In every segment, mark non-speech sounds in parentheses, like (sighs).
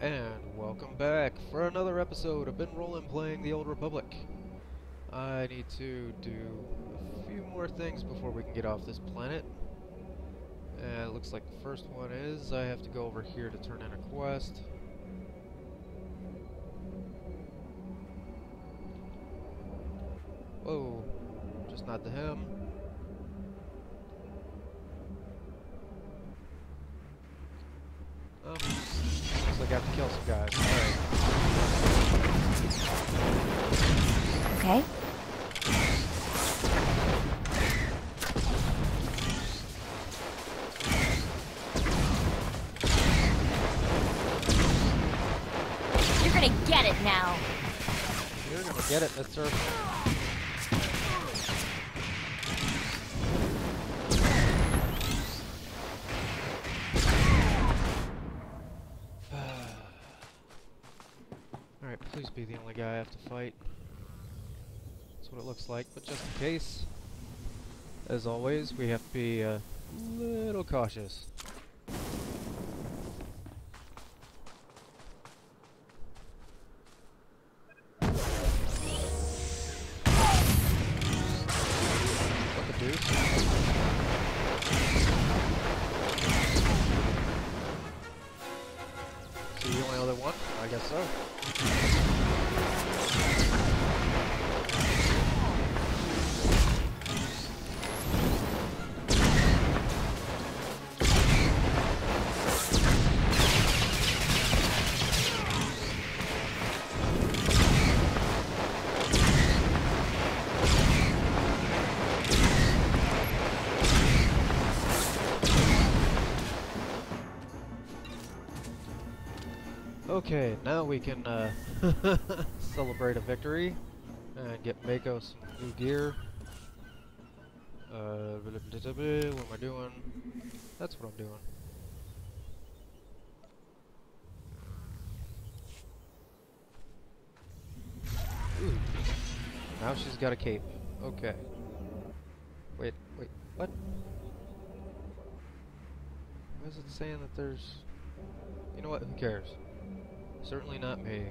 and welcome back for another episode of Bynrolan playing the Old Republic. I need to do a few more things before we can get off this planet. And it looks like the first one is I have to go over here to turn in a quest. Whoa, just not to him. Looks like I have to kill some guys. Alright. Okay. You're gonna get it now. You're gonna get it, mister. Alright, please be the only guy I have to fight. That's what it looks like, but just in case, as always, we have to be a little cautious. Okay, now we can uh, (laughs) celebrate a victory and get Mako some new gear. Uh, what am I doing? That's what I'm doing. Ooh. Now she's got a cape. Okay. Wait, wait, what? Why is it saying that there's... You know what, who cares? Certainly not me.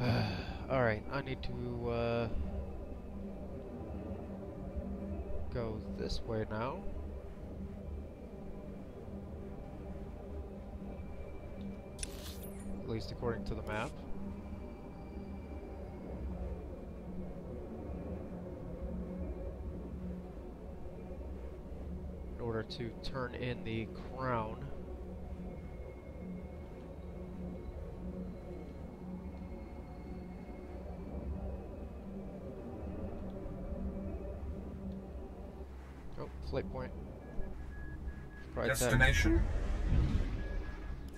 (sighs) Alright, I need to, uh... Go this way now. At least according to the map. In order to turn in the crown. Oh, flight point. Should probably tag- Destination.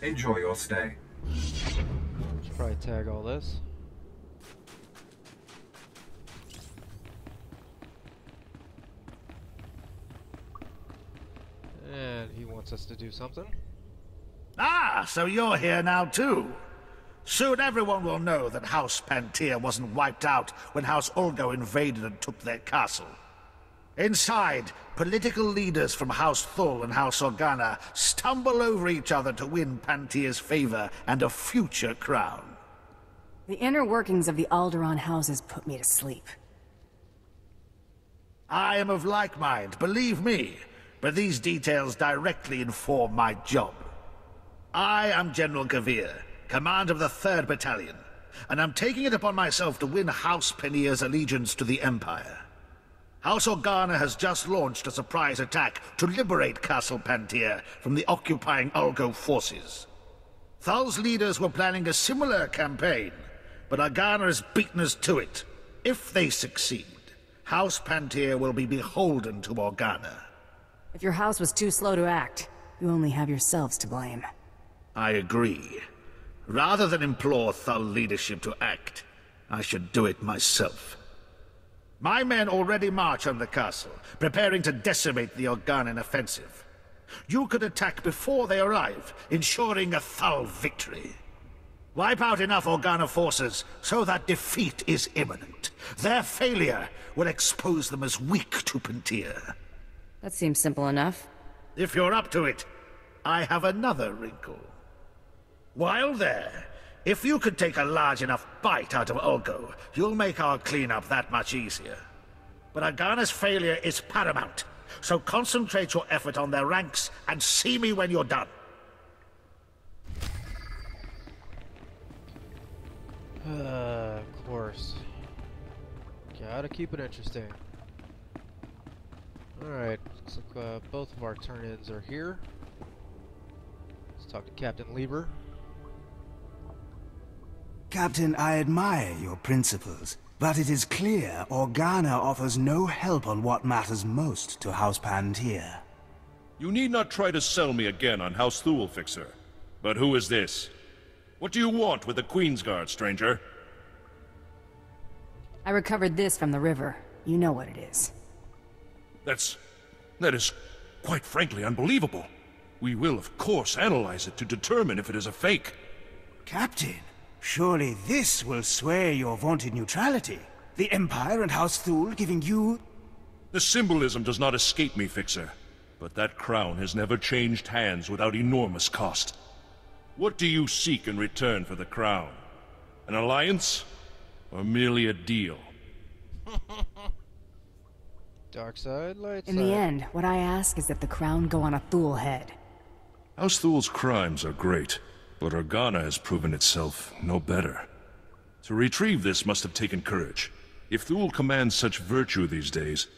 Enjoy your stay. Should probably tag all this. And he wants us to do something. Ah, so you're here now too. Soon everyone will know that House Panteer wasn't wiped out when House Ulgo invaded and took their castle. Inside, political leaders from House Thul and House Organa stumble over each other to win Panteer's favor and a future crown. The inner workings of the Alderaan houses put me to sleep. I am of like mind, believe me, but these details directly inform my job. I am General Gavir, command of the 3rd Battalion, and I'm taking it upon myself to win House Panteer's allegiance to the Empire. House Organa has just launched a surprise attack to liberate Castle Panteer from the occupying Ulgo forces. Thul's leaders were planning a similar campaign, but Organa has beaten us to it. If they succeed, House Panteer will be beholden to Organa. If your house was too slow to act, you only have yourselves to blame. I agree. Rather than implore Thul leadership to act, I should do it myself. My men already march on the castle, preparing to decimate the Organan offensive. You could attack before they arrive, ensuring a Thul victory. Wipe out enough Organa forces so that defeat is imminent. Their failure will expose them as weak to Panteer. That seems simple enough. If you're up to it, I have another wrinkle. While there, if you could take a large enough bite out of Ulgo, you'll make our cleanup that much easier. But Organa's failure is paramount, so concentrate your effort on their ranks and see me when you're done. Uh, (sighs) of course. Gotta keep it interesting. Alright, looks like uh, both of our turn-ins are here. Let's talk to Captain Lieber. Captain, I admire your principles, but it is clear Organa offers no help on what matters most to House Panteer. You need not try to sell me again on House Thul, Fixer. But who is this? What do you want with the Queen's Guard, stranger? I recovered this from the river. You know what it is. That's... that is quite frankly unbelievable. We will, of course, analyze it to determine if it is a fake. Captain, surely this will sway your vaunted neutrality. The Empire and House Thul giving you... The symbolism does not escape me, Fixer. But that crown has never changed hands without enormous cost. What do you seek in return for the crown? An alliance? Or merely a deal? (laughs) Dark side, light In side. the end, what I ask is that the crown go on a Thul head. House Thul's crimes are great, but Organa has proven itself no better. To retrieve this must have taken courage. If Thul commands such virtue these days,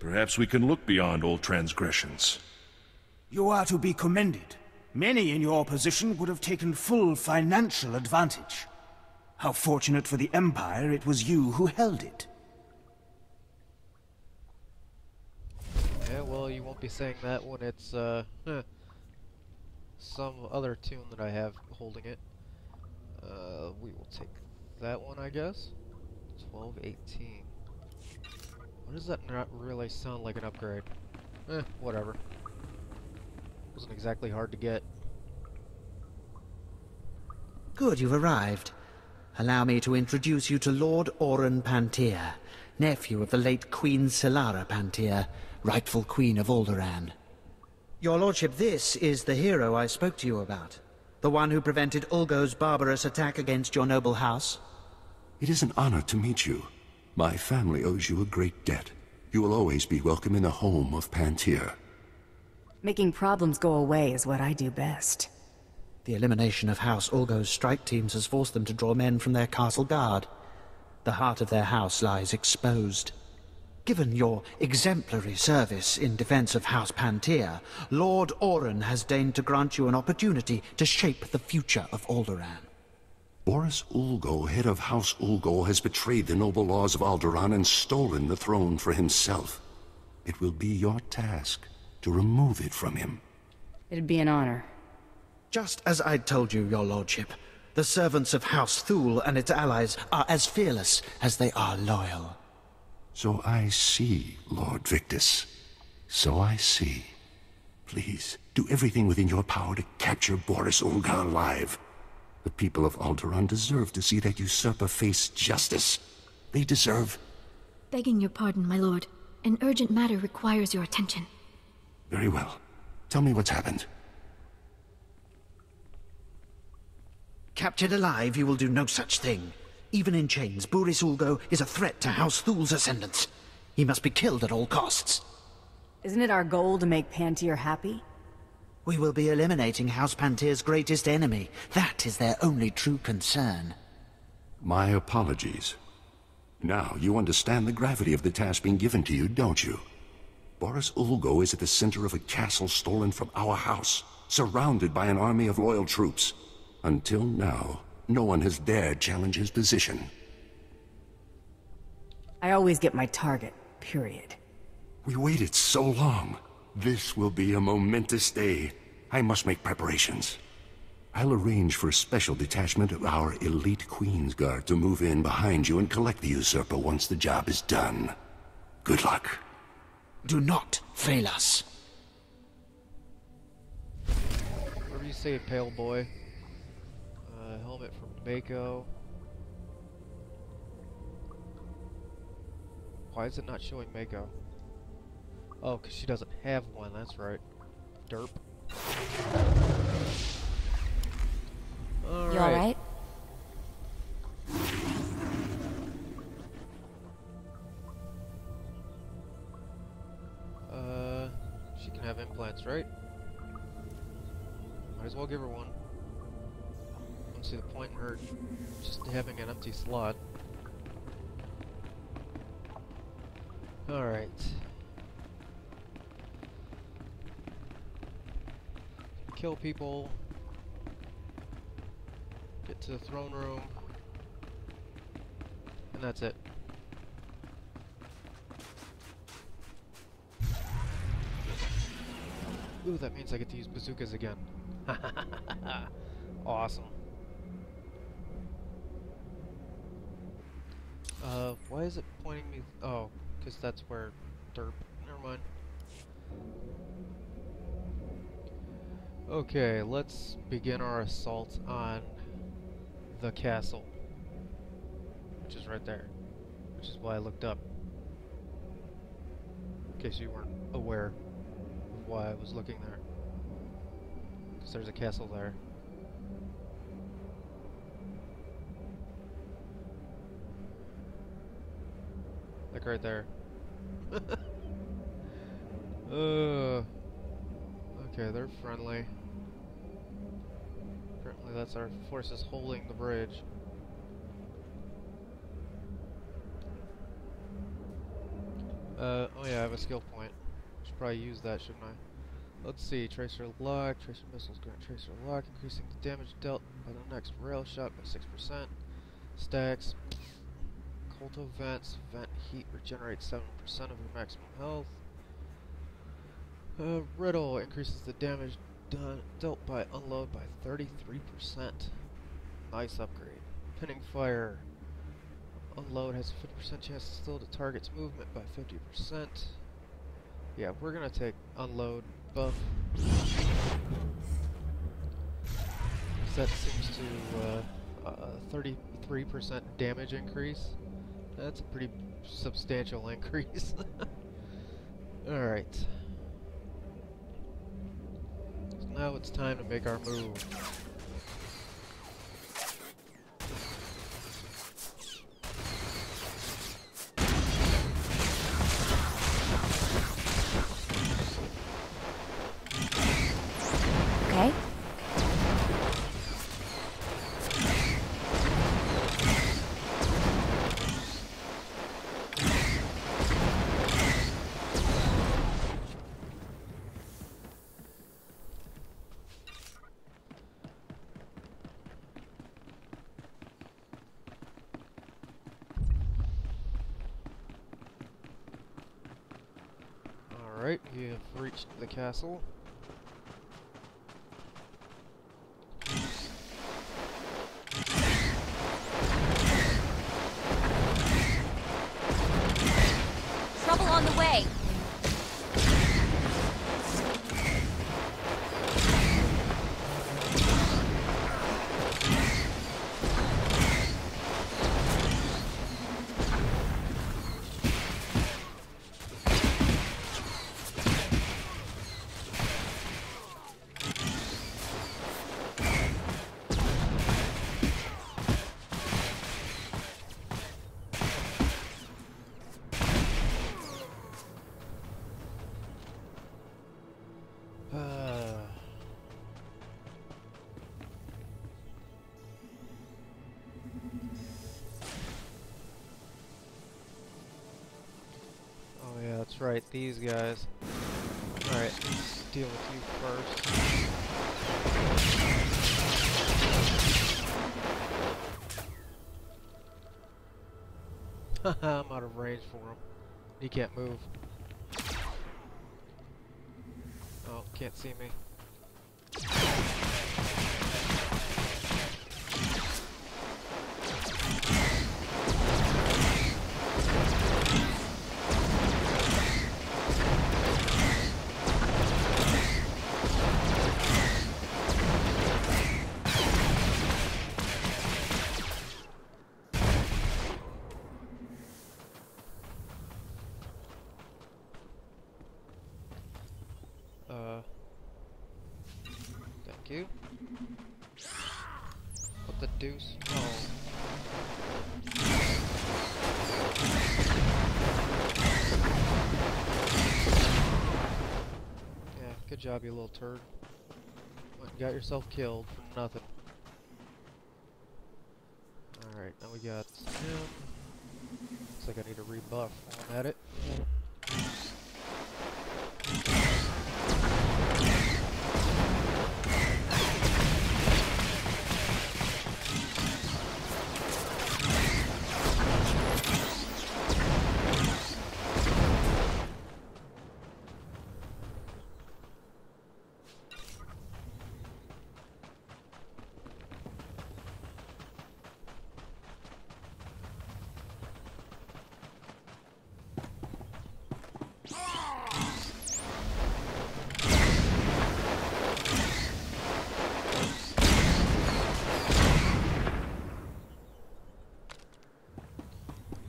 perhaps we can look beyond old transgressions. You are to be commended. Many in your position would have taken full financial advantage. How fortunate for the Empire it was you who held it. Yeah, well, you won't be saying that when it's, uh, huh, some other tune that I have holding it. Uh, we will take that one, I guess. 1218. Why does that not really sound like an upgrade? Eh, whatever. Wasn't exactly hard to get. Good, you've arrived. Allow me to introduce you to Lord Oren Panteer, nephew of the late Queen Solara Panteer, rightful Queen of Alderaan. Your Lordship, this is the hero I spoke to you about. The one who prevented Ulgo's barbarous attack against your noble house. It is an honor to meet you. My family owes you a great debt. You will always be welcome in the home of Panteer. Making problems go away is what I do best. The elimination of House Ulgo's strike teams has forced them to draw men from their castle guard. The heart of their house lies exposed. Given your exemplary service in defense of House Panteer, Lord Oren has deigned to grant you an opportunity to shape the future of Alderaan. Boris Ulgo, head of House Ulgo, has betrayed the noble laws of Alderaan and stolen the throne for himself. It will be your task to remove it from him. It'd be an honor. Just as I told you, your lordship, the servants of House Thul and its allies are as fearless as they are loyal. So I see, Lord Victus. So I see. Please, do everything within your power to capture Boris Ulgo alive. The people of Alderaan deserve to see that usurper face justice. They deserve... Begging your pardon, my lord. An urgent matter requires your attention. Very well. Tell me what's happened. Captured alive, you will do no such thing. Even in chains, Boris Ulgo is a threat to House Thul's ascendants. He must be killed at all costs. Isn't it our goal to make Panteer happy? We will be eliminating House Panteer's greatest enemy. That is their only true concern. My apologies. Now you understand the gravity of the task being given to you, don't you? Boris Ulgo is at the center of a castle stolen from our house, surrounded by an army of loyal troops. Until now, no one has dared challenge his position. I always get my target, period. We waited so long. This will be a momentous day. I must make preparations. I'll arrange for a special detachment of our elite Queen's Guard to move in behind you and collect the usurper once the job is done. Good luck. Do not fail us. Whatever you say, pale boy. Mako. Why is it not showing Mako? Oh, because she doesn't have one, that's right. Derp. You all right? Uh, she can have implants, right? Might as well give her one. See the point in her just having an empty slot. Alright. Kill people. Get to the throne room. And that's it. Ooh, that means I get to use bazookas again. (laughs) awesome. Uh, why is it pointing me? Oh, because that's where derp. Never mind. Okay, let's begin our assault on the castle. Which is right there. Which is why I looked up. In case you weren't aware of why I was looking there. Because there's a castle there. Like right there. (laughs) uh, okay, they're friendly. Apparently that's our forces holding the bridge. Uh, oh yeah, I have a skill point. Should probably use that, shouldn't I? Let's see, Tracer Lock, Tracer Missiles grant Tracer Lock, increasing the damage dealt by the next rail shot by 6%. Stacks. Kolto Vents, Vent Heat regenerates 7% of your maximum health. Uh, Riddle increases the damage done, dealt by Unload by 33%. Nice upgrade. Pinning Fire. Unload has a 50% chance to slow the target's movement by 50%. Yeah, we're gonna take Unload buff. That seems to, uh, 33% damage increase. That's a pretty substantial (laughs) increase. Alright. So now it's time to make our move. Okay. Alright, we have reached the castle. Right, these guys. Alright, let's deal with you first. Haha, (laughs) I'm out of range for him. He can't move. Oh, can't see me. Job, you little turd. And got yourself killed for nothing. Alright, now we got him. Looks like I need a rebuff I'm at it.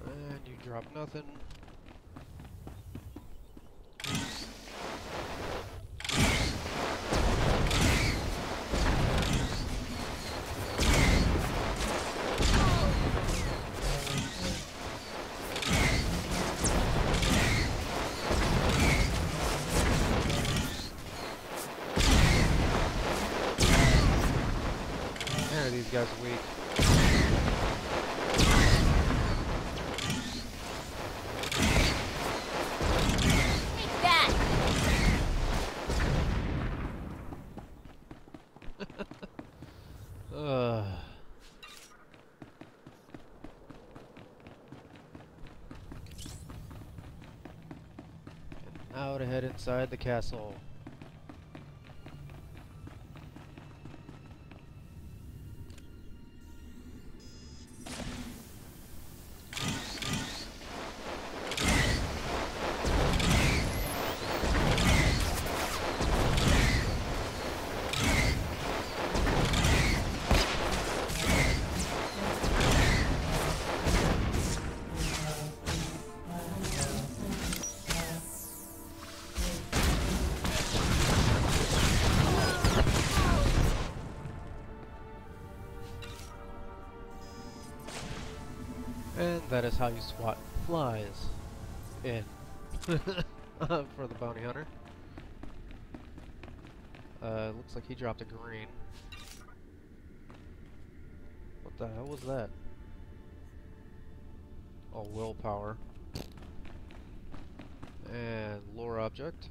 And you drop nothing. Guys weak. Take that! Ugh. And now to head inside the castle. That is how you swat flies in (laughs) for the bounty hunter. Uh, looks like he dropped a green. What the hell was that? Oh, willpower. And lore object.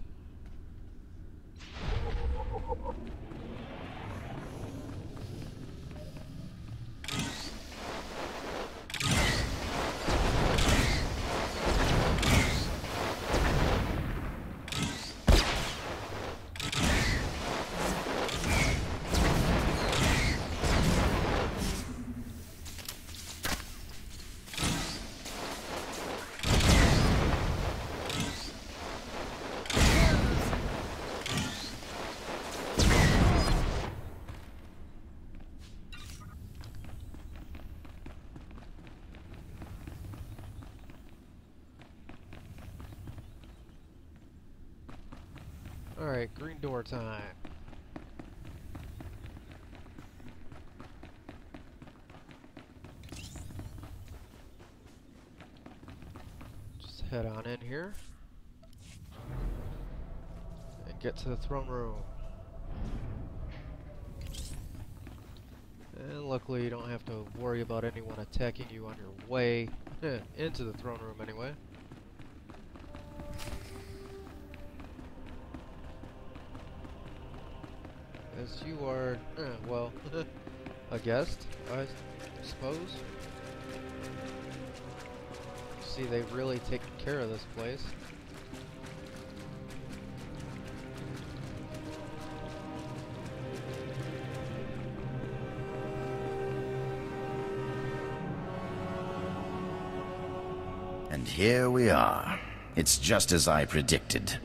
Alright, green door time. Just head on in here. And get to the throne room. And luckily you don't have to worry about anyone attacking you on your way (laughs) into the throne room anyway. As you are, uh, well, (laughs) a guest, I suppose. See, they've really taken care of this place. And here we are. It's just as I predicted.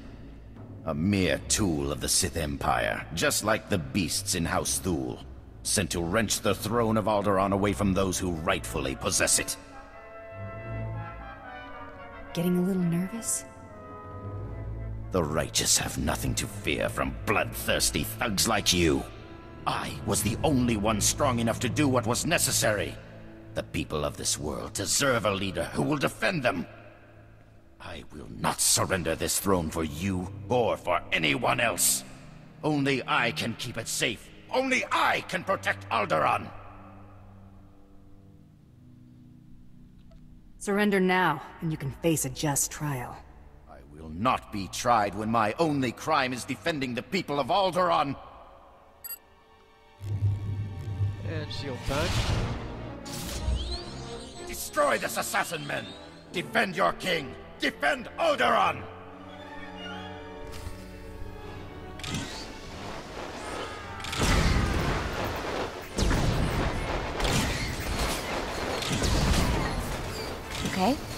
A mere tool of the Sith Empire, just like the beasts in House Thul. Sent to wrench the throne of Alderaan away from those who rightfully possess it. Getting a little nervous? The righteous have nothing to fear from bloodthirsty thugs like you. I was the only one strong enough to do what was necessary. The people of this world deserve a leader who will defend them. I will not surrender this throne for you or for anyone else. Only I can keep it safe. Only I can protect Alderaan. Surrender now, and you can face a just trial. I will not be tried when my only crime is defending the people of Alderaan. And shield time. Destroy this assassin men! Defend your king! Defend Alderaan! Okay.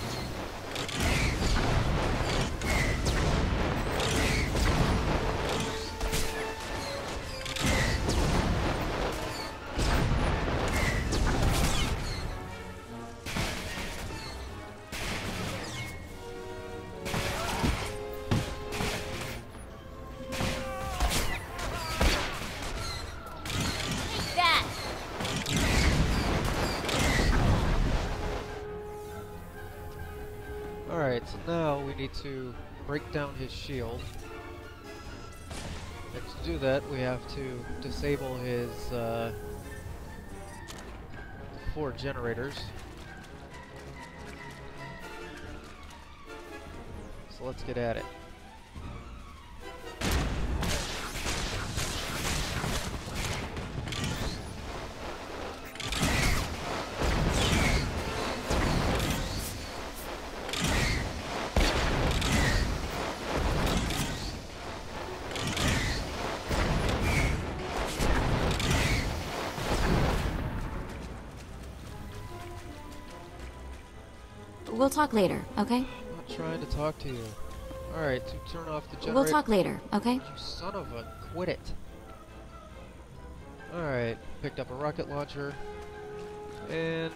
To break down his shield. And to do that, we have to disable his uh, four generators. So let's get at it. Talk later, okay? I'm not trying to talk to you. Alright, to turn off the generator. We'll talk later, okay? You son of a quit it. Alright, picked up a rocket launcher. And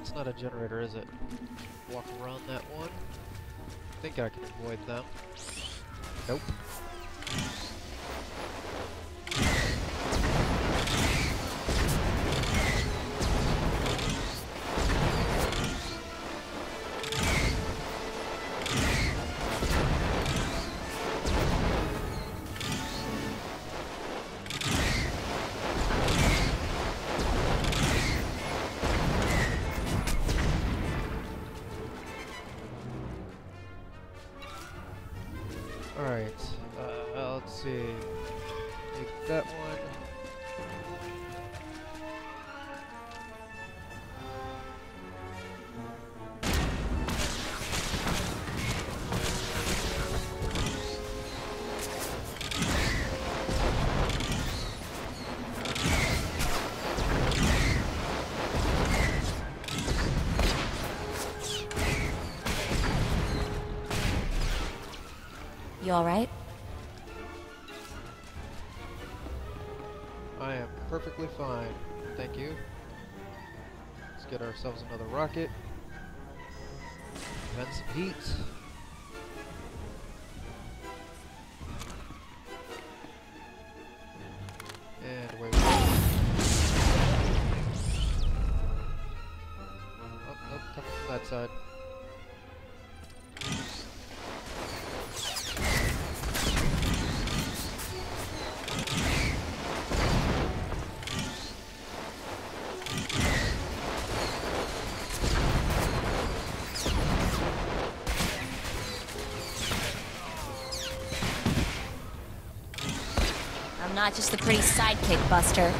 that's not a generator, is it? Walk around that one. I think I can avoid them. You alright? I am perfectly fine. Thank you. Let's get ourselves another rocket. Vent some heat. And away we go. Oh, from that side. Not just the pretty sidekick, Buster.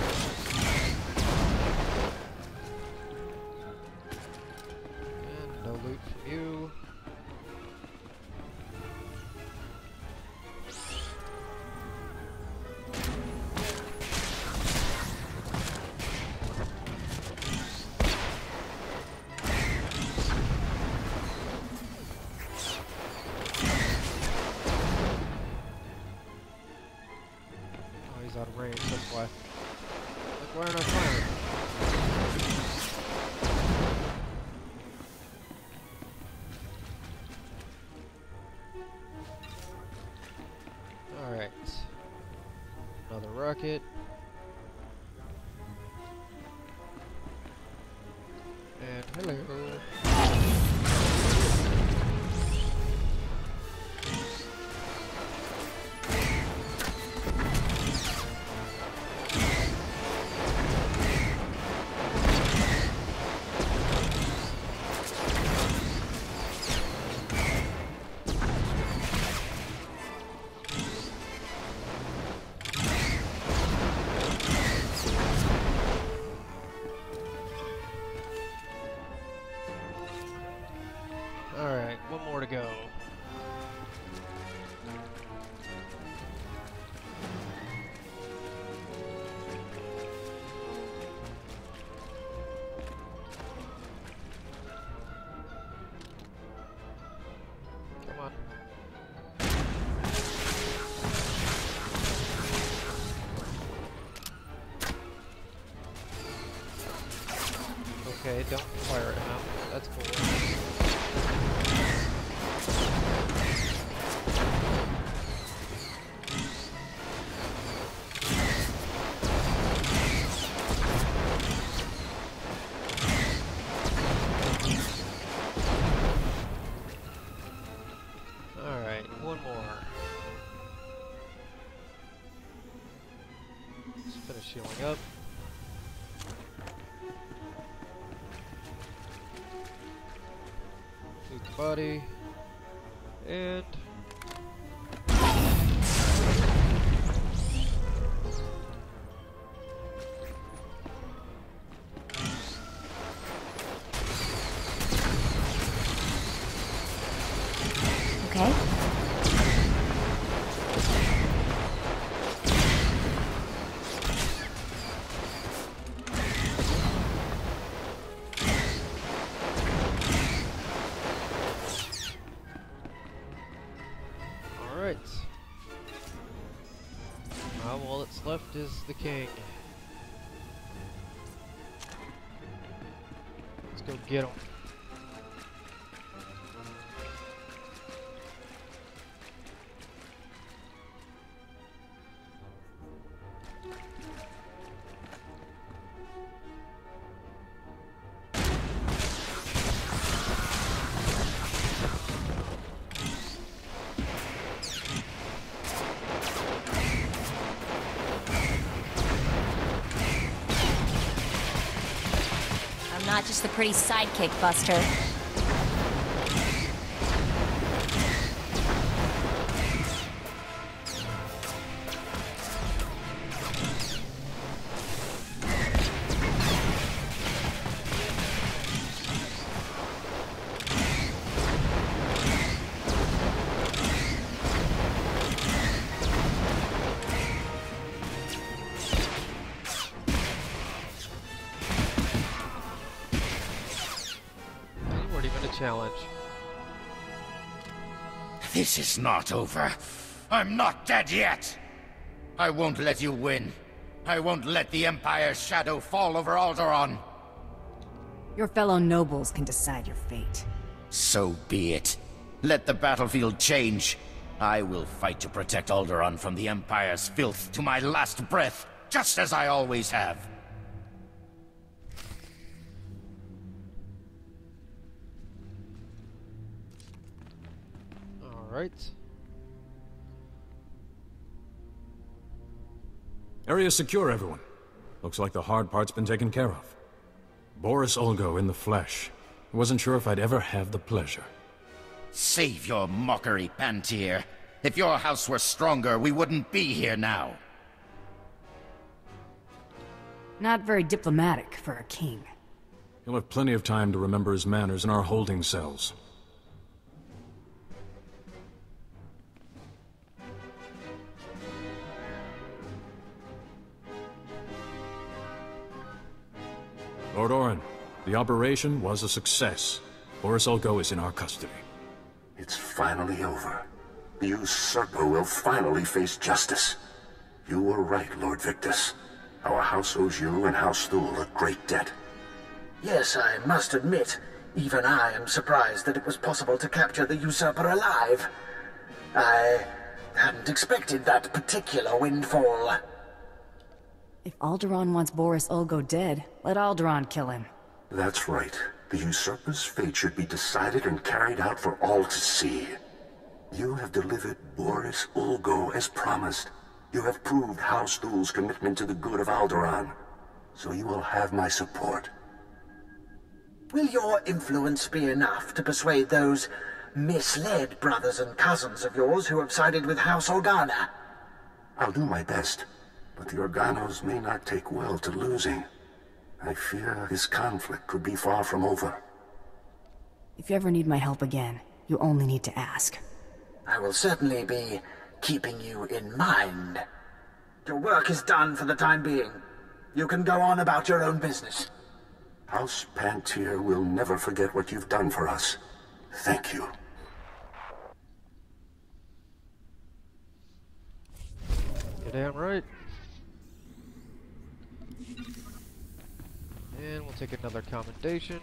Another one more to go. Come on. Okay, don't fire The body. And... is the king. Let's go get him. Not just the pretty sidekick, Buster. Not over. I'm not dead yet. I won't let you win. I won't let the Empire's shadow fall over Alderaan. Your fellow nobles can decide your fate. So be it. Let the battlefield change. I will fight to protect Alderaan from the Empire's filth to my last breath, just as I always have. Alright. Area secure, everyone. Looks like the hard part's been taken care of. Boris Ulgo in the flesh. Wasn't sure if I'd ever have the pleasure. Save your mockery, Panteer. If your house were stronger, we wouldn't be here now. Not very diplomatic for a king. He'll have plenty of time to remember his manners in our holding cells. Lord Orin, the operation was a success. Boris Ulgo is in our custody. It's finally over. The usurper will finally face justice. You were right, Lord Victus. Our house owes you and House Thul a great debt. Yes, I must admit, even I am surprised that it was possible to capture the usurper alive. I hadn't expected that particular windfall. If Alderaan wants Boris Ulgo dead, let Alderaan kill him. That's right. The usurper's fate should be decided and carried out for all to see. You have delivered Boris Ulgo as promised. You have proved House Thul's commitment to the good of Alderaan. So you will have my support. Will your influence be enough to persuade those misled brothers and cousins of yours who have sided with House Organa? I'll do my best, but the Organas may not take well to losing. I fear this conflict could be far from over. If you ever need my help again, you only need to ask. I will certainly be keeping you in mind. Your work is done for the time being. You can go on about your own business. House Panteer will never forget what you've done for us. Thank you. You're damn right. And we'll take another commendation.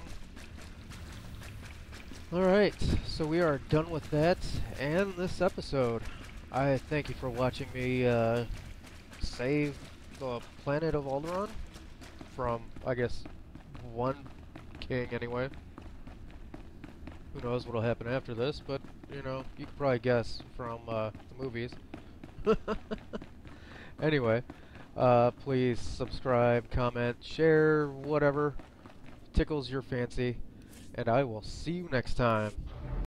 Alright, so we are done with that and this episode. I thank you for watching me uh, save the planet of Alderaan from, I guess, one king anyway. Who knows what'll happen after this, but, you know, you can probably guess from uh, the movies. (laughs) anyway, uh, please subscribe, comment, share, whatever tickles your fancy, and I will see you next time.